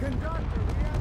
Conductor,